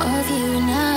of you now.